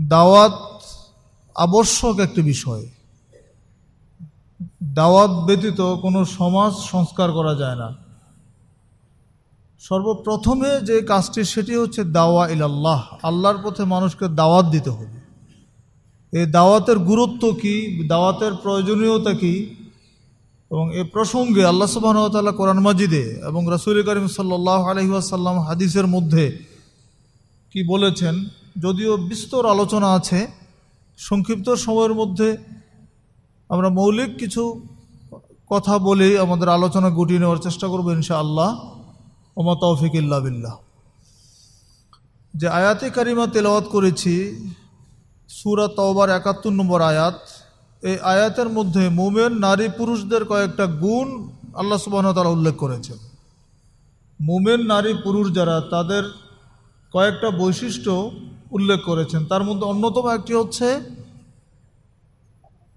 দাওয়াত আবশ্যক একটি বিষয়। দাওয়াত ব্যতীত কোনো সমাজ সংস্কার করা যায় না। সর্বপ্রথমে যে কাজটি, সেটি হচ্ছে দাওয়া ইলাল্লাহ। আল্লাহর পথে মানুষকে দাওয়াত দিতে হবে। এই দাওয়াতের গুরুত্ব কি? দাওয়াতের প্রয়োজনীয়তা কি? এবং এ প্রসঙ্গে আল্লাহ সুবাহতাল্লাহ কোরআন মাজিদে এবং রসুল করিম সাল্লাহ আলহিহাসাল্লাম হাদিসের মধ্যে কি বলেছেন? যদিও বিস্তর আলোচনা আছে, সংক্ষিপ্ত সময়ের মধ্যে আমরা মৌলিক কিছু কথা বলেই আমাদের আলোচনা গুটিয়ে নেওয়ার চেষ্টা করব ইনশা আল্লাহ ওমা তৌফিক বিল্লাহ। যে আয়াতে কারিমা তেলাওয়াত করেছি, সুরা তওবার একাত্তর নম্বর আয়াত, এই আয়াতের মধ্যে মোমেন, নারী, পুরুষদের কয়েকটা গুণ আল্লাহ সুবাহ তারা উল্লেখ করেছেন। মোমেন, নারী, পুরুষ যারা, তাদের কয়েকটা বৈশিষ্ট্য উল্লেখ করেছেন। তার মধ্যে অন্যতম একটি হচ্ছে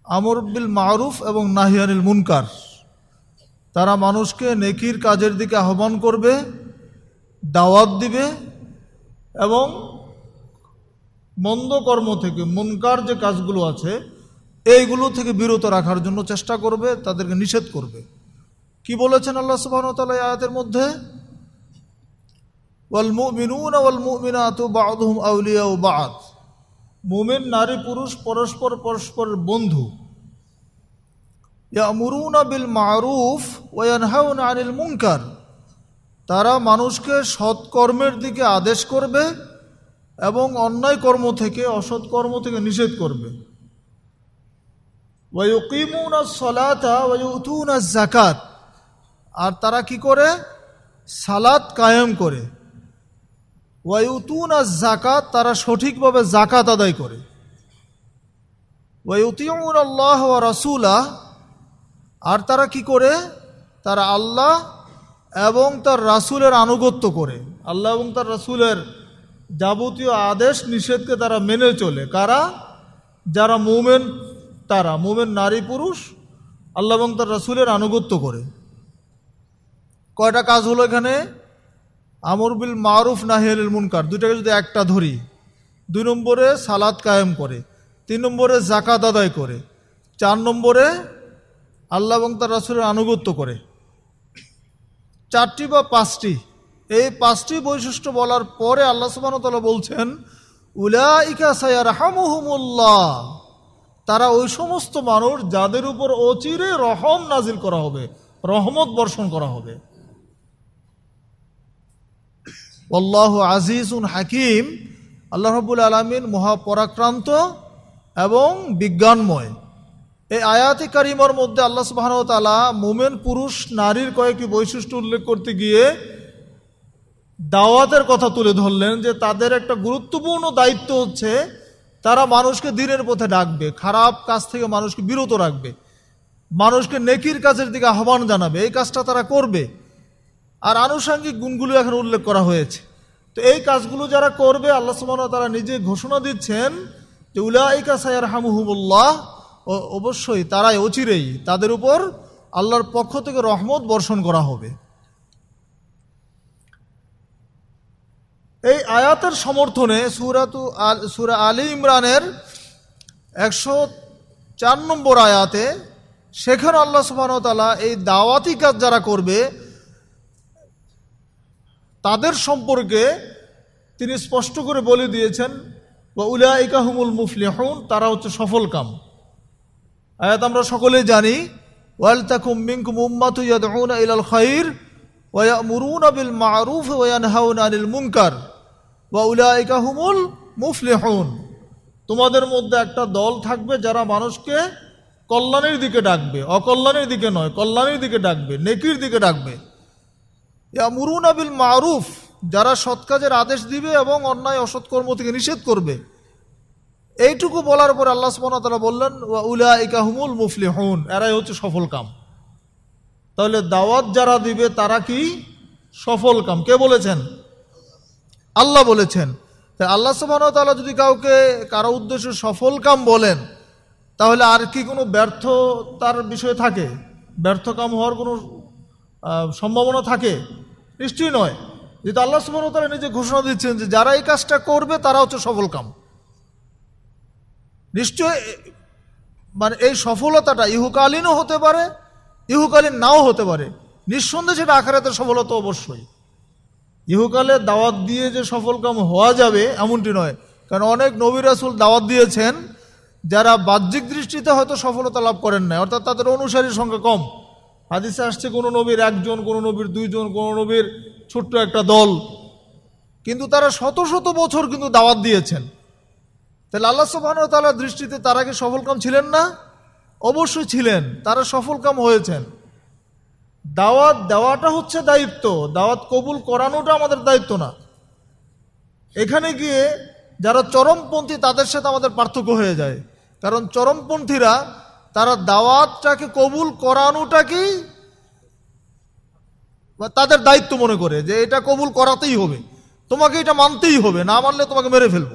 আমর বিল মারুফ এবং নাহিয়ানিল মুনকার। তারা মানুষকে নেকির কাজের দিকে আহ্বান করবে, দাওয়াত দিবে এবং মন্দ কর্ম থেকে, মুনকার যে কাজগুলো আছে, এইগুলো থেকে বিরত রাখার জন্য চেষ্টা করবে, তাদেরকে নিষেধ করবে। কি বলেছেন আল্লাহ সুবাহ আয়াতের মধ্যে? ওয়ালমুমিনুন ওয়ালমুমিনাত বাদহুম আউলিয়া ও বাদ মুমিন নারী পুরুষ পরস্পর পরস্পরের বন্ধু ইয়ামুরুন বিল মারুফ ওয়ানহাউন আনিল তারা মানুষকে সৎকর্মের দিকে আদেশ করবে এবং অন্যায় কর্ম থেকে, অসৎ কর্ম থেকে নিষেধ করবে। সলাতা জাকাত আর তারা কি করে? সালাত কায়েম করে। ওয়ুতুন জাকাত তারা সঠিকভাবে জাকাত আদায় করে। ওয়ুতিউন আল্লাহ ও রাসুলা আর তারা কি করে? তারা আল্লাহ এবং তার রাসুলের আনুগত্য করে। আল্লাহ এবং তার রাসুলের যাবতীয় আদেশ নিষেধকে তারা মেনে চলে। কারা? যারা মোমেন, তারা মোমেন নারী পুরুষ, আল্লাহ এবং তার রাসুলের আনুগত্য করে। কয়টা কাজ হলো এখানে? আমর বিল মারুফ নাহিয়াল মুনকার। দুটাকে যদি একটা ধরি, দুই নম্বরে সালাদ কায়েম করে, তিন নম্বরে জাকাত আদায় করে, চার নম্বরে আল্লাহ এবং তার রাসুলের আনুগত্য করে। চারটি বা পাঁচটি। এই পাঁচটি বৈশিষ্ট্য বলার পরে আল্লাহ সুবাহতাল্লাহ বলছেন, উলাইকা সায়ার হামুহুমুল্লাহ তারা ওই সমস্ত মানুষ যাদের উপর অচিরে রহম নাজিল করা হবে, রহমত বর্ষণ করা হবে। আল্লাহ আজিজুন হাকিম, আল্লাহ রবুল আলমিন মহাপরাক্রান্ত এবং বিজ্ঞানময়। এই আয়াতি কারিমার মধ্যে আল্লাহ সুবাহতালা মোমেন, পুরুষ, নারীর কয়েকটি বৈশিষ্ট্য উল্লেখ করতে গিয়ে দাওয়াতের কথা তুলে ধরলেন যে তাদের একটা গুরুত্বপূর্ণ দায়িত্ব হচ্ছে তারা মানুষকে দিনের পথে ডাকবে, খারাপ কাজ থেকে মানুষকে বিরত রাখবে, মানুষকে নেকির কাজের দিকে আহ্বান জানাবে, এই কাজটা তারা করবে। আর আনুষাঙ্গিক গুণগুলো এখন উল্লেখ করা হয়েছে। তো এই কাজগুলো যারা করবে, আল্লাহ সুবাহ তারা নিজে ঘোষণা দিচ্ছেন যে উলাইকা সায়ার হামুহুমুল্লাহ অবশ্যই তারাই অচিরেই তাদের উপর আল্লাহর পক্ষ থেকে রহমত বর্ষণ করা হবে। এই আয়াতের সমর্থনে সুরাতু আল, সুরা আলী ইমরানের একশো চার নম্বর আয়াতে সেখানে আল্লাহ সুবাহতালা এই দাওয়াতি কাজ যারা করবে তাদের সম্পর্কে তিনি স্পষ্ট করে বলে দিয়েছেন বা উলা ইকাহুমুল মুফলিহুন তারা হচ্ছে সফল কাম। আয়াত আমরা সকলেই জানি, ওয়াল তাকুম মিনকুম উম্মাতু ইয়াদউনা ইলাল খাইর ওয়া ইয়ামুরুনা বিল মারুফ ওয়া ইয়ানহাউনা আনিল মুনকার ওয়া উলাইকা হুমুল মুফলিহুন তোমাদের মধ্যে একটা দল থাকবে যারা মানুষকে কল্যাণের দিকে ডাকবে, অকল্যাণের দিকে নয়, কল্যাণের দিকে ডাকবে, নেকির দিকে ডাকবে। ইয়ামুরুনা বিল মারুফ, যারা সৎ কাজের আদেশ দিবে এবং অন্যায় অসৎকর্ম থেকে নিষেধ করবে। এইটুকু বলার পর আল্লাহ সুবহানাহু তারা বললেন উলা ইকাহুমুল মুফলিহুন এরাই হচ্ছে সফল কাম। তাহলে দাওয়াত যারা দিবে, তারা কি সফল কাম? কে বলেছেন? আল্লাহ বলেছেন। তাই আল্লাহ সুবহানাহু তাআলা যদি কাউকে, কারও উদ্দেশ্যে সফল কাম বলেন, তাহলে আর কি কোনো ব্যর্থ তার বিষয় থাকে? ব্যর্থ কাম হওয়ার কোনো সম্ভাবনা থাকে? নিশ্চয়ই নয়। যেহেতু আল্লাহ সুবহানাহু তাআলা নিজে ঘোষণা দিচ্ছেন যে যারা এই কাজটা করবে, তারা হচ্ছে সফল কাম। নিশ্চয় মানে এই সফলতাটা ইহুকালীনও হতে পারে, ইহুকালীন নাও হতে পারে। নিঃসন্দেহে সেটা আখারাতের সফলতা অবশ্যই। ইহুকালে দাওয়াত দিয়ে যে সফলকাম হওয়া যাবে, এমনটি নয়। কারণ অনেক নবী রাসুল দাওয়াত দিয়েছেন, যারা বাহ্যিক দৃষ্টিতে হয়তো সফলতা লাভ করেন না অর্থাৎ তাদের অনুসারীর সংখ্যা কম। হাদিসে আসছে, কোনো নবীর একজন, কোনো নবীর দুইজন, কোনো নবীর ছোট্ট একটা দল। কিন্তু তারা শত শত বছর কিন্তু দাওয়াত দিয়েছেন। তাহলে আল্লাহ সুবাহ তালার দৃষ্টিতে তারা কি সফলকাম ছিলেন না? অবশ্যই ছিলেন, তারা সফলকাম হয়েছেন। দাওয়াত দেওয়াটা হচ্ছে দায়িত্ব, দাওয়াত কবুল করানোটা আমাদের দায়িত্ব না। এখানে গিয়ে যারা চরমপন্থী, তাদের সাথে আমাদের পার্থক্য হয়ে যায়। কারণ চরমপন্থীরা তারা দাওয়াতটাকে কবুল করানোটাকেই তাদের দায়িত্ব মনে করে যে এটা কবুল করাতেই হবে। তোমাকে এটা মানতেই হবে, না মানলে তোমাকে মেরে ফেলব।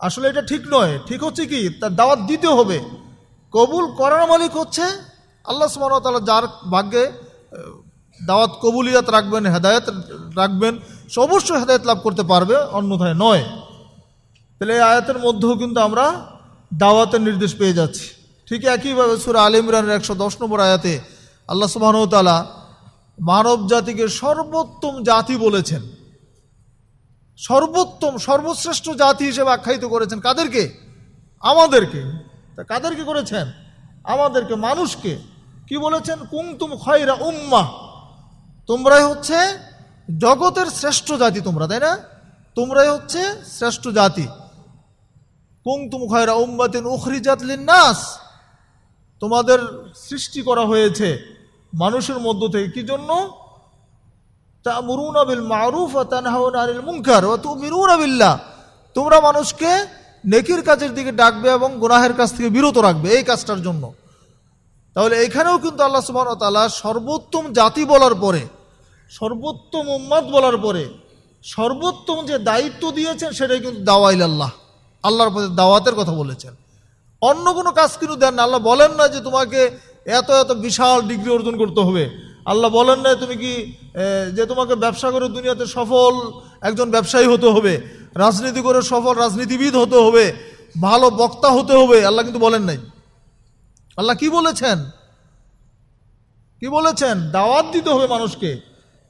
আসলে এটা ঠিক নয়। ঠিক হচ্ছে কি? তার দাওয়াত দিতে হবে। কবুল করার মালিক হচ্ছে আল্লাহ সুমতালা যার ভাগ্যে দাওয়াত কবুলিয়াত রাখবেন, হেদায়ত রাখবেন, সে অবশ্যই হেদায়ত লাভ করতে পারবে, অন্যথায় নয়। তাহলে এই আয়াতের মধ্যেও কিন্তু আমরা দাওয়াতের নির্দেশ পেয়ে যাচ্ছি। ঠিক একইভাবে সুরা আল ইমরানের একশো দশ নম্বর আয়াতে আল্লাহ সুবাহতালা মানব জাতিকে সর্বোত্তম জাতি বলেছেন। সর্বোত্তম, সর্বশ্রেষ্ঠ জাতি হিসেবে আখ্যায়িত করেছেন কাদেরকে? আমাদেরকে। তা কাদেরকে করেছেন? আমাদেরকে, মানুষকে। কি বলেছেন? কুমতুম খয়রা উম্মা। তোমরাই হচ্ছে জগতের শ্রেষ্ঠ জাতি তোমরা, তাই না? তোমরাই হচ্ছে শ্রেষ্ঠ জাতি। কুমতুম খয়রা উম্মাতিন উখরিজাত নাস তোমাদের সৃষ্টি করা হয়েছে মানুষের মধ্য থেকে। কি জন্য? তামুরুন বিল মারুফ তানহাউন আনিল মুনকার ওয়া তুমিনুনা বিল্লাহ। তোমরা মানুষকে নেকির কাজের দিকে ডাকবে এবং গুনাহের কাছ থেকে বিরত রাখবে এই কাজটার জন্য। তাহলে এখানেও কিন্তু আল্লাহ সুবহান তাআলা সর্বোত্তম জাতি বলার পরে, সর্বোত্তম উম্মাদ বলার পরে, সর্বোত্তম যে দায়িত্ব দিয়েছেন সেটাই কিন্তু দাওয়াইল আল্লাহ। আল্লাহর প্রতি দাওয়াতের কথা বলেছেন। অন্য কোনো কাজ কিন্তু দেন না। আল্লাহ বলেন না যে তোমাকে এত এত বিশাল ডিগ্রি অর্জন করতে হবে। আল্লাহ বলেন না তুমি কি যে তোমাকে ব্যবসা করে দুনিয়াতে সফল একজন ব্যবসায়ী হতে হবে, রাজনীতি করে সফল রাজনীতিবিদ হতে হবে, ভালো বক্তা হতে হবে। আল্লাহ কিন্তু বলেন নাই। আল্লাহ কি বলেছেন? কি বলেছেন? দাওয়াত দিতে হবে মানুষকে,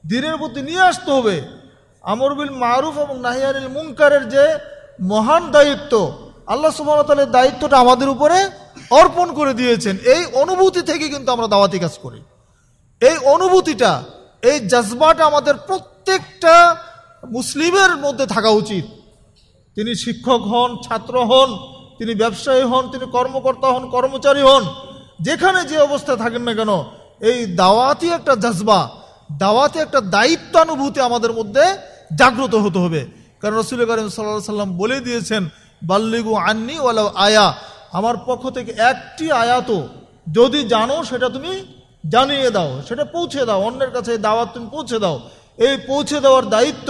দিনের প্রতি নিয়ে আসতে হবে। আমরবিল মারুফ এবং নাহিয়ানিল মুনকারের যে মহান দায়িত্ব। আল্লাহ সুবাহতালের দায়িত্বটা আমাদের উপরে অর্পণ করে দিয়েছেন। এই অনুভূতি থেকে কিন্তু আমরা দাওয়াতি কাজ করি। এই অনুভূতিটা, এই জজবাটা আমাদের প্রত্যেকটা মুসলিমের মধ্যে থাকা উচিত। তিনি শিক্ষক হন, ছাত্র হন, তিনি ব্যবসায়ী হন, তিনি কর্মকর্তা হন, কর্মচারী হন। যেখানে যে অবস্থায় থাকেন না কেন, এই দাওয়াতি একটা জজবা, দাওয়াতি একটা দায়িত্বানুভূতি আমাদের মধ্যে জাগ্রত হতে হবে। কারণ রসুল করিম সাল্লাহ সাল্লাম বলে দিয়েছেন, বাল্লিগু আন্নি ওয়ালা আয়া আমার পক্ষ থেকে একটি আয়াত যদি জানো, সেটা তুমি জানিয়ে দাও, সেটা পৌঁছে দাও, অন্যের কাছে দাওয়াত তুমি পৌঁছে দাও। এই পৌঁছে দেওয়ার দায়িত্ব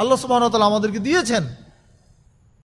আল্লাহ সুবাহতালা আমাদেরকে দিয়েছেন।